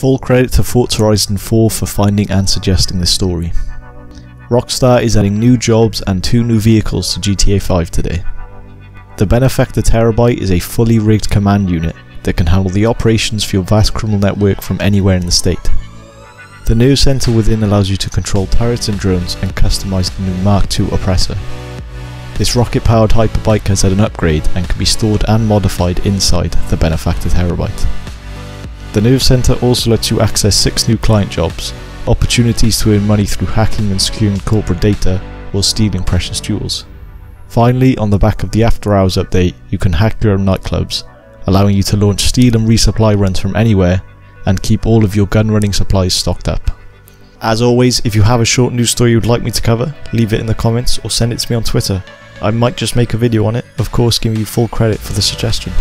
Full credit to Forza Horizon 4 for finding and suggesting this story. Rockstar is adding new jobs and two new vehicles to GTA 5 today. The Benefactor Terrorbyte is a fully rigged command unit that can handle the operations for your vast criminal network from anywhere in the state. The nerve center within allows you to control turrets and drones and customize the new Mark II oppressor. This rocket powered hyperbike has had an upgrade and can be stored and modified inside the Benefactor Terrorbyte. The Nerve Center also lets you access 6 new client jobs, opportunities to earn money through hacking and securing corporate data or stealing precious jewels. Finally, on the back of the After Hours update, you can hack your own nightclubs, allowing you to launch steal and resupply runs from anywhere and keep all of your gun running supplies stocked up. As always, if you have a short news story you would like me to cover, leave it in the comments or send it to me on Twitter. I might just make a video on it, of course giving you full credit for the suggestion.